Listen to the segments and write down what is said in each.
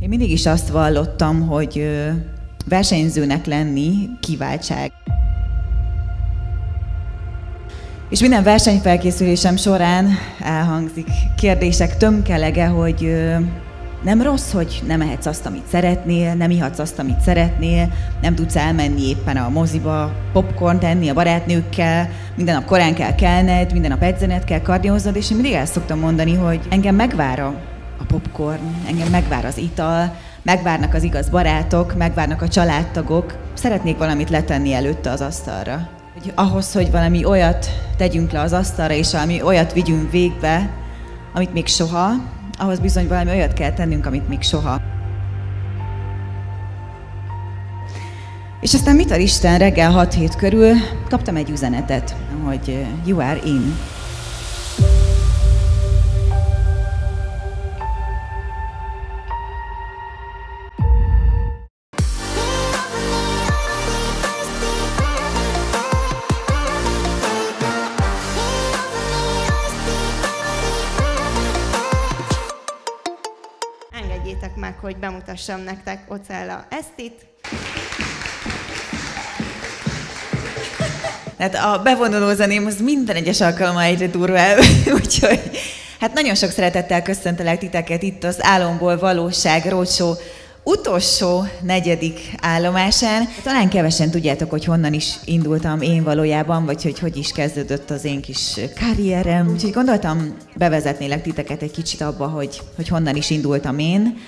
Én mindig is azt vallottam, hogy versenyzőnek lenni kiváltság. És minden versenyfelkészülésem során elhangzik kérdések tömkelege, hogy nem rossz, hogy nem ehetsz azt, amit szeretnél, nem ihatsz azt, amit szeretnél, nem tudsz elmenni éppen a moziba, popcorn tenni a barátnőkkel, minden nap korán kell kelned, minden nap edzened kell, kardióznod, és én mindig el szoktam mondani, hogy engem megvár a popcorn, engem megvár az ital, megvárnak az igaz barátok, megvárnak a családtagok, szeretnék valamit letenni előtte az asztalra. Hogy ahhoz, hogy valami olyat tegyünk le az asztalra, és valami olyat vigyünk végbe, amit még soha, ahhoz bizony valami olyat kell tennünk, amit még soha. És aztán mit a Isten reggel 6 hét körül kaptam egy üzenetet, hogy you are in. Bemutassam nektek Ocella Esztit. Tehát a bevonuló zeném az minden egyes alkalommal egyre durvább, úgyhogy hát nagyon sok szeretettel köszöntelek titeket itt az Álomból Valóság Rócsó utolsó negyedik állomásán. Talán kevesen tudjátok, hogy honnan is indultam én valójában, vagy hogy hogy is kezdődött az én kis karrierem. Úgyhogy gondoltam, bevezetnélek titeket egy kicsit abba, hogy, hogy honnan is indultam én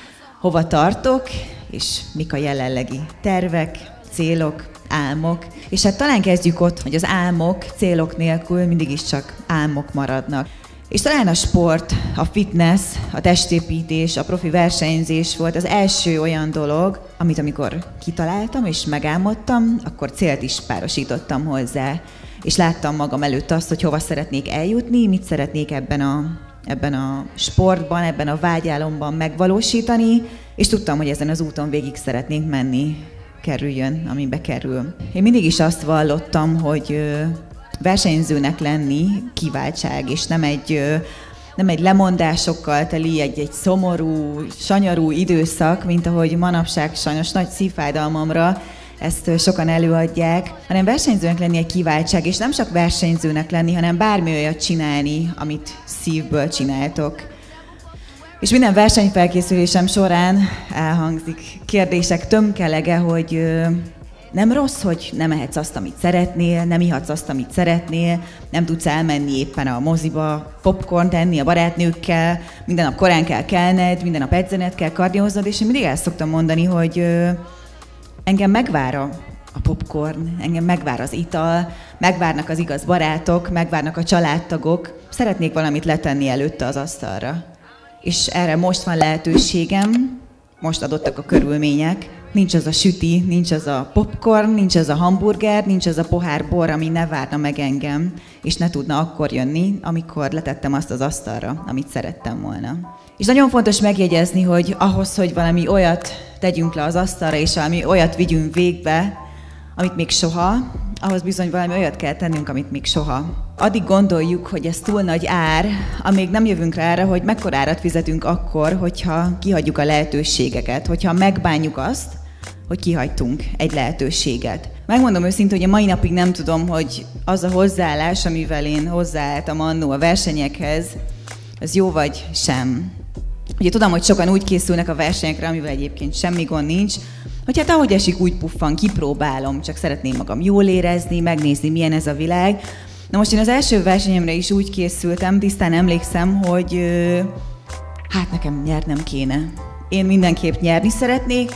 hova tartok, és mik a jelenlegi tervek, célok, álmok. És hát talán kezdjük ott, hogy az álmok célok nélkül mindig is csak álmok maradnak. És talán a sport, a fitness, a testépítés, a profi versenyzés volt az első olyan dolog, amit amikor kitaláltam és megálmodtam, akkor célt is párosítottam hozzá. És láttam magam előtt azt, hogy hova szeretnék eljutni, mit szeretnék ebben a ebben a sportban, ebben a vágyálomban megvalósítani, és tudtam, hogy ezen az úton végig szeretnénk menni, kerüljön, amibe kerül. Én mindig is azt vallottam, hogy versenyzőnek lenni kiváltság, és nem egy nem egy lemondásokkal teli, egy, egy szomorú, sanyarú időszak, mint ahogy manapság sajnos nagy szívfájdalmamra ezt sokan előadják, hanem versenyzőnek lenni egy kiváltság, és nem csak versenyzőnek lenni, hanem bármi olyat csinálni, amit szívből csináltok. És minden versenyfelkészülésem során elhangzik kérdések tömkelege, hogy nem rossz, hogy nem ehetsz azt, amit szeretnél, nem ihatsz azt, amit szeretnél, nem tudsz elmenni éppen a moziba, popcorn tenni a barátnőkkel, minden nap korán kell kelned, minden nap edzened kell, kardióznod, és én mindig el szoktam mondani, hogy engem megvár a, popcorn, engem megvár az ital, megvárnak az igaz barátok, megvárnak a családtagok. Szeretnék valamit letenni előtte az asztalra. És erre most van lehetőségem, most adottak a körülmények. Nincs az a süti, nincs az a popcorn, nincs az a hamburger, nincs az a pohár bor, ami ne várna meg engem, és ne tudna akkor jönni, amikor letettem azt az asztalra, amit szerettem volna. És nagyon fontos megjegyezni, hogy ahhoz, hogy valami olyat tegyünk le az asztalra, és valami olyat vigyünk végbe, amit még soha, ahhoz bizony valami olyat kell tennünk, amit még soha. Addig gondoljuk, hogy ez túl nagy ár, amíg nem jövünk rá erre, hogy mekkora árat fizetünk akkor, hogyha kihagyjuk a lehetőségeket, hogyha megbánjuk azt, hogy kihagytunk egy lehetőséget. Megmondom őszintén, hogy a mai napig nem tudom, hogy az a hozzáállás, amivel én hozzáálltam annó a versenyekhez, az jó vagy sem. Ugye tudom, hogy sokan úgy készülnek a versenyekre, amivel egyébként semmi gond nincs, hogy hát ahogy esik, úgy puffan, kipróbálom, csak szeretném magam jól érezni, megnézni, milyen ez a világ. Na most én az első versenyemre is úgy készültem, tisztán emlékszem, hogy hát nekem nyernem kéne. Én mindenképp nyerni szeretnék,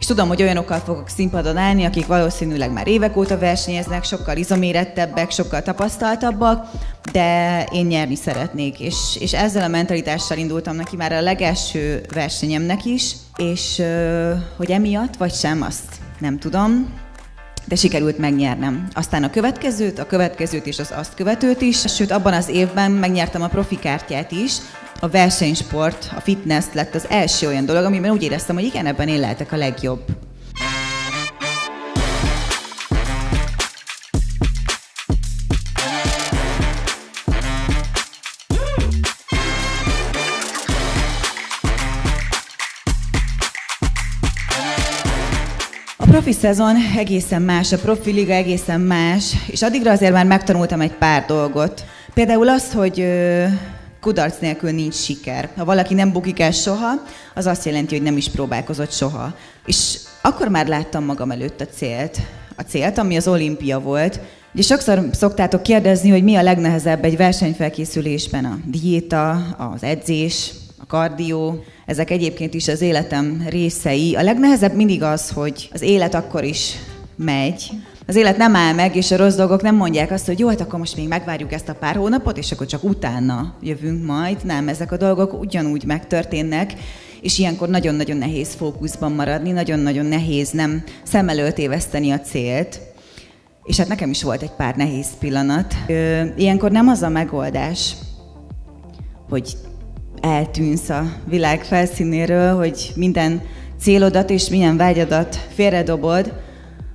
és tudom, hogy olyanokkal fogok színpadon állni, akik valószínűleg már évek óta versenyeznek, sokkal izomérettebbek, sokkal tapasztaltabbak, de én nyerni szeretnék. És, és ezzel a mentalitással indultam neki már a legelső versenyemnek is, és hogy emiatt vagy sem, azt nem tudom, de sikerült megnyernem. Aztán a következőt, a következőt és az azt követőt is, sőt abban az évben megnyertem a profi kártyát is, a versenysport, a fitness lett az első olyan dolog, amiben úgy éreztem, hogy igen, ebben én lehetek a legjobb. Profi szezon egészen más, a profi liga egészen más, és addigra azért már megtanultam egy pár dolgot. Például azt, hogy kudarc nélkül nincs siker. Ha valaki nem bukik el soha, az azt jelenti, hogy nem is próbálkozott soha. És akkor már láttam magam előtt a célt. A célt, ami az olimpia volt. Ugye sokszor szoktátok kérdezni, hogy mi a legnehezebb egy versenyfelkészülésben. A diéta, az edzés, a kardió, ezek egyébként is az életem részei. A legnehezebb mindig az, hogy az élet akkor is megy, az élet nem áll meg, és a rossz dolgok nem mondják azt, hogy jó, hát akkor most még megvárjuk ezt a pár hónapot, és akkor csak utána jövünk majd. Nem, ezek a dolgok ugyanúgy megtörténnek, és ilyenkor nagyon-nagyon nehéz fókuszban maradni, nagyon-nagyon nehéz nem szem előtt éveszteni a célt. És hát nekem is volt egy pár nehéz pillanat. Ilyenkor nem az a megoldás, hogy eltűnsz a világ felszínéről, hogy minden célodat és milyen vágyadat félredobod,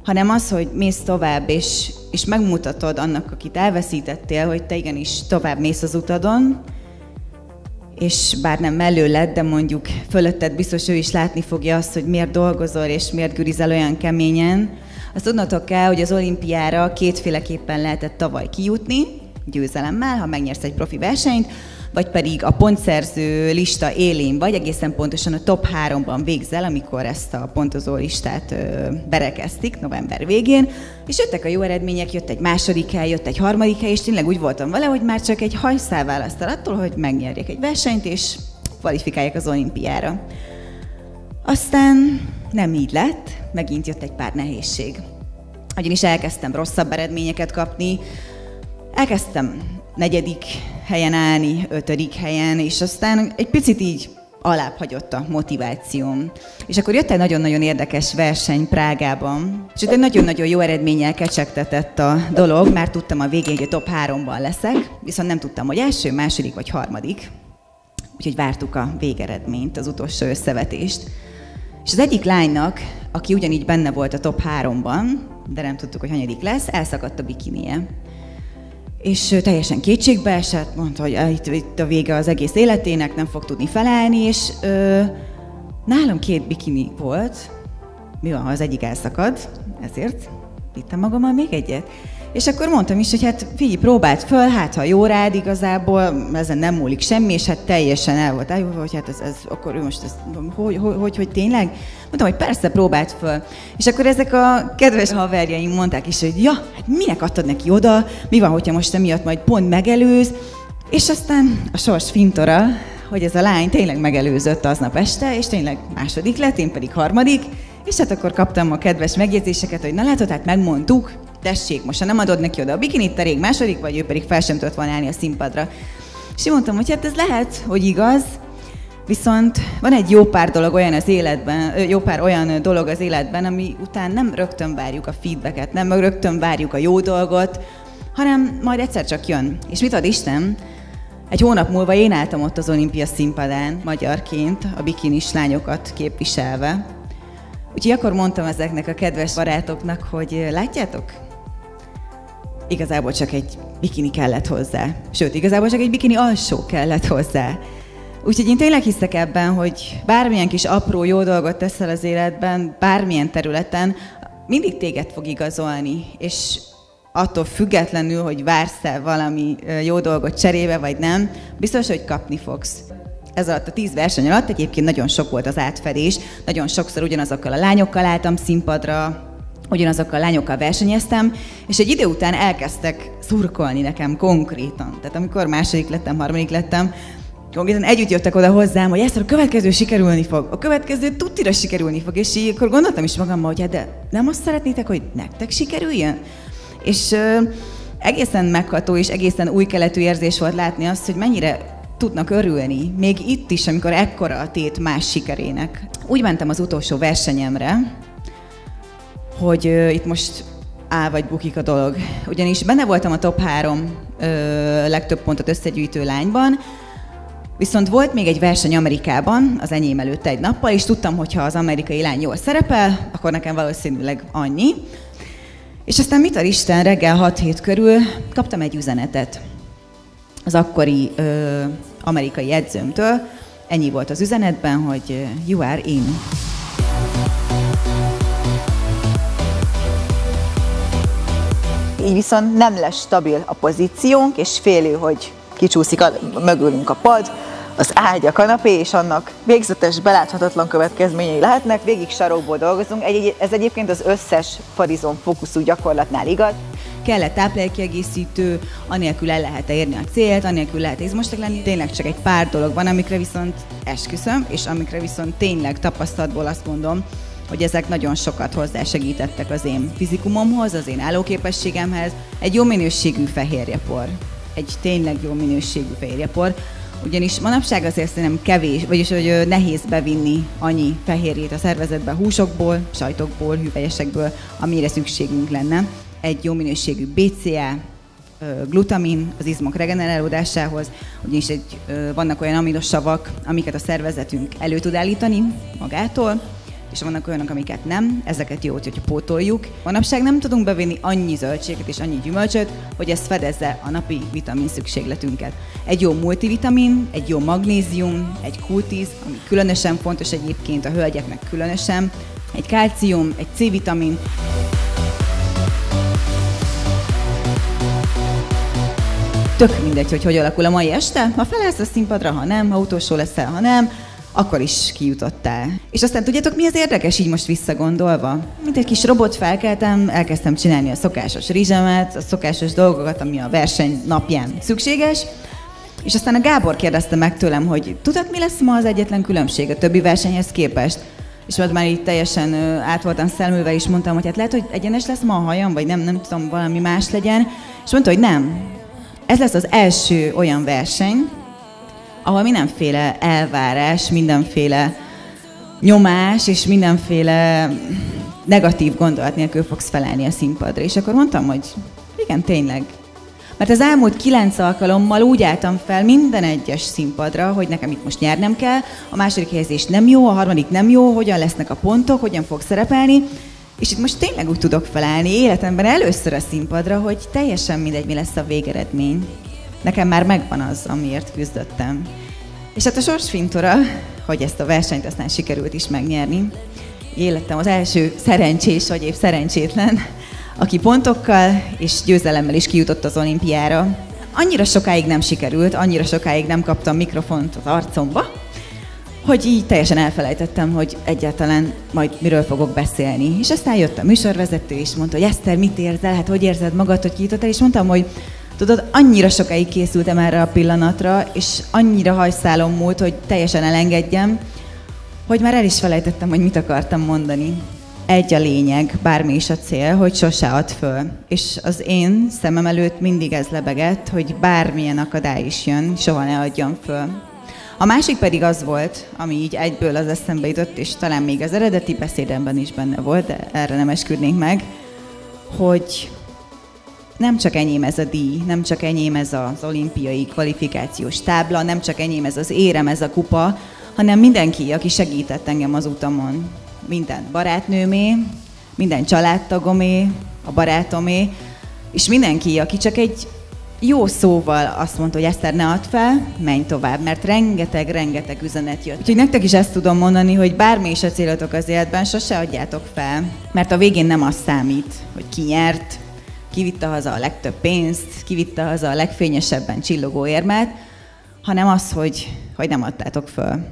hanem az, hogy mész tovább, és, és megmutatod annak, akit elveszítettél, hogy te igenis tovább mész az utadon, és bár nem mellőled, de mondjuk fölötted biztos ő is látni fogja azt, hogy miért dolgozol, és miért gürizel olyan keményen. Azt tudnotok kell, hogy az olimpiára kétféleképpen lehetett tavaly kijutni, győzelemmel, ha megnyersz egy profi versenyt, vagy pedig a pontszerző lista élén vagy, egészen pontosan a top 3-ban végzel, amikor ezt a pontozó listát berekeztik november végén, és jöttek a jó eredmények, jött egy második hely, jött egy harmadik hely, és tényleg úgy voltam vele, hogy már csak egy hajszál választ attól, hogy megnyerjek egy versenyt, és kvalifikálják az olimpiára. Aztán nem így lett, megint jött egy pár nehézség. Ugyanis elkezdtem rosszabb eredményeket kapni, elkezdtem negyedik helyen állni, ötödik helyen, és aztán egy picit így alább hagyott a motivációm. És akkor jött egy nagyon-nagyon érdekes verseny Prágában, és egy nagyon-nagyon jó eredménnyel kecsegtetett a dolog, már tudtam a végén, hogy a top háromban leszek, viszont nem tudtam, hogy első, második vagy harmadik. Úgyhogy vártuk a végeredményt, az utolsó összevetést. És az egyik lánynak, aki ugyanígy benne volt a top háromban, de nem tudtuk, hogy hanyadik lesz, elszakadt a bikinie és teljesen kétségbe esett, mondta, hogy itt, itt a vége az egész életének, nem fog tudni felállni, és ö, nálam két bikini volt, mi van, ha az egyik elszakad, ezért vittem magammal még egyet. És akkor mondtam is, hogy hát figyelj, próbáld föl, hát ha jó rád igazából, ezen nem múlik semmi, és hát teljesen el volt, hogy hát ez, ez akkor ő most ez, hogy, hogy, hogy, hogy tényleg? Mondtam, hogy persze, próbáld föl. És akkor ezek a kedves haverjaim mondták is, hogy ja, hát minek adtad neki oda, mi van, hogyha most emiatt majd pont megelőz, és aztán a sors fintora, hogy ez a lány tényleg megelőzött aznap este, és tényleg második lett, én pedig harmadik, és hát akkor kaptam a kedves megjegyzéseket, hogy na látod, hát megmondtuk, tessék, most ha nem adod neki oda a bikinit, te rég második vagy, ő pedig fel sem tudott volna állni a színpadra. És mondtam, hogy hát ez lehet, hogy igaz, Viszont van egy jó pár dolog olyan az életben, jó pár olyan dolog az életben, ami után nem rögtön várjuk a feedbacket, nem rögtön várjuk a jó dolgot, hanem majd egyszer csak jön. És mit ad Isten? Egy hónap múlva én álltam ott az olimpia színpadán, magyarként, a bikinis lányokat képviselve. Úgyhogy akkor mondtam ezeknek a kedves barátoknak, hogy látjátok, igazából csak egy bikini kellett hozzá. Sőt, igazából csak egy bikini alsó kellett hozzá. Úgyhogy én tényleg hiszek ebben, hogy bármilyen kis apró jó dolgot teszel az életben, bármilyen területen, mindig téged fog igazolni, és attól függetlenül, hogy vársz-e valami jó dolgot cserébe, vagy nem, biztos, hogy kapni fogsz. Ez alatt a tíz verseny alatt egyébként nagyon sok volt az átfedés, nagyon sokszor ugyanazokkal a lányokkal álltam színpadra, ugyanazokkal a lányokkal versenyeztem, és egy idő után elkezdtek szurkolni nekem konkrétan. Tehát amikor második lettem, harmadik lettem, konkrétan együtt jöttek oda hozzám, hogy ezt a következő sikerülni fog, a következő tudtira sikerülni fog, és így akkor gondoltam is magammal, hogy hát de nem azt szeretnétek, hogy nektek sikerüljön? És ö, egészen megható és egészen új keletű érzés volt látni azt, hogy mennyire tudnak örülni, még itt is, amikor ekkora a tét más sikerének. Úgy mentem az utolsó versenyemre, hogy itt most áll vagy bukik a dolog. Ugyanis benne voltam a top három ö, legtöbb pontot összegyűjtő lányban, Viszont volt még egy verseny Amerikában, az enyém előtt egy nappal, és tudtam, hogy ha az amerikai lány jól szerepel, akkor nekem valószínűleg annyi. És aztán mit a Isten, reggel 6-7 körül kaptam egy üzenetet az akkori ö, amerikai edzőmtől. Ennyi volt az üzenetben, hogy you are in. Így viszont nem lesz stabil a pozíciónk, és félő, hogy kicsúszik a, mögülünk a pad, az ágy, a kanapé, és annak végzetes, beláthatatlan következményei lehetnek. Végig sarokból dolgozunk. Egy, ez egyébként az összes farizon fókuszú gyakorlatnál igaz. Kell-e anélkül el lehet érni a célt, anélkül lehet izmostak lenni. Tényleg csak egy pár dolog van, amikre viszont esküszöm, és amikre viszont tényleg tapasztalatból azt mondom, hogy ezek nagyon sokat hozzásegítettek az én fizikumomhoz, az én állóképességemhez. Egy jó minőségű fehérjepor, egy tényleg jó minőségű fehérjepor, ugyanis manapság azért nem kevés, vagyis hogy nehéz bevinni annyi fehérjét a szervezetbe húsokból, sajtokból, hüvelyesekből, amire szükségünk lenne. Egy jó minőségű BCA, glutamin az izmok regenerálódásához, ugyanis egy, vannak olyan aminosavak, amiket a szervezetünk elő tud állítani magától, és vannak olyanok, amiket nem, ezeket jó, hogyha pótoljuk. Manapság nem tudunk bevinni annyi zöldséget és annyi gyümölcsöt, hogy ez fedezze a napi vitamin szükségletünket. Egy jó multivitamin, egy jó magnézium, egy kultíz, ami különösen fontos egyébként a hölgyeknek különösen, egy kalcium, egy C-vitamin, tök mindegy, hogy hogy alakul a mai este. Ha felállsz a színpadra, ha nem, ha utolsó leszel, ha nem, akkor is kijutottál. És aztán tudjátok, mi az érdekes így most visszagondolva? Mint egy kis robot felkeltem, elkezdtem csinálni a szokásos rizsemet, a szokásos dolgokat, ami a verseny napján szükséges, és aztán a Gábor kérdezte meg tőlem, hogy tudod, mi lesz ma az egyetlen különbség a többi versenyhez képest? És majd már így teljesen át voltam szelmülve, és mondtam, hogy hát lehet, hogy egyenes lesz ma a hajam, vagy nem, nem tudom, valami más legyen. És mondta, hogy nem. Ez lesz az első olyan verseny, ahol mindenféle elvárás, mindenféle nyomás és mindenféle negatív gondolat nélkül fogsz felállni a színpadra. És akkor mondtam, hogy igen, tényleg. Mert az elmúlt kilenc alkalommal úgy álltam fel minden egyes színpadra, hogy nekem itt most nyernem kell, a második helyezés nem jó, a harmadik nem jó, hogyan lesznek a pontok, hogyan fog szerepelni, és itt most tényleg úgy tudok felállni életemben először a színpadra, hogy teljesen mindegy, mi lesz a végeredmény nekem már megvan az, amiért küzdöttem. És hát a sorsfintora, hogy ezt a versenyt aztán sikerült is megnyerni. Életem az első szerencsés, vagy épp szerencsétlen, aki pontokkal és győzelemmel is kijutott az olimpiára. Annyira sokáig nem sikerült, annyira sokáig nem kaptam mikrofont az arcomba, hogy így teljesen elfelejtettem, hogy egyáltalán majd miről fogok beszélni. És aztán jött a műsorvezető, és mondta, hogy Eszter, mit érzel, hát hogy érzed magad, hogy kijutottál, és mondtam, hogy Tudod, annyira sokáig készültem erre a pillanatra, és annyira hajszálom múlt, hogy teljesen elengedjem, hogy már el is felejtettem, hogy mit akartam mondani. Egy a lényeg, bármi is a cél, hogy sose ad föl. És az én szemem előtt mindig ez lebegett, hogy bármilyen akadály is jön, soha ne adjam föl. A másik pedig az volt, ami így egyből az eszembe jutott, és talán még az eredeti beszédemben is benne volt, de erre nem esküdnénk meg, hogy nem csak enyém ez a díj, nem csak enyém ez az olimpiai kvalifikációs tábla, nem csak enyém ez az érem, ez a kupa, hanem mindenki, aki segített engem az utamon. Minden barátnőmé, minden családtagomé, a barátomé, és mindenki, aki csak egy jó szóval azt mondta, hogy Eszter, ne add fel, menj tovább, mert rengeteg-rengeteg üzenet jött. Úgyhogy nektek is ezt tudom mondani, hogy bármi is a célotok az életben, sose adjátok fel, mert a végén nem az számít, hogy ki nyert, kivitte haza a legtöbb pénzt, kivitte haza a legfényesebben csillogó érmet, hanem az, hogy, hogy nem adtátok föl.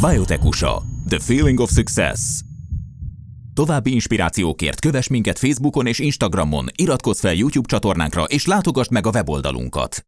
Biotech USA. The Feeling of Success. További inspirációkért kövess minket Facebookon és Instagramon, iratkozz fel YouTube csatornánkra és látogass meg a weboldalunkat.